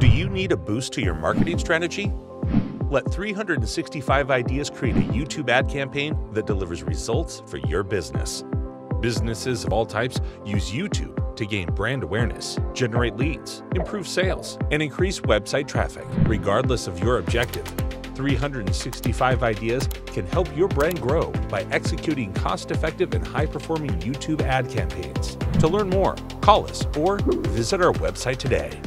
Do you need a boost to your marketing strategy? Let 365 Ideas create a YouTube ad campaign that delivers results for your business. Businesses of all types use YouTube to gain brand awareness, generate leads, improve sales, and increase website traffic, regardless of your objective. 365 Ideas can help your brand grow by executing cost effective and high performing YouTube ad campaigns. To learn more, call us or visit our website today.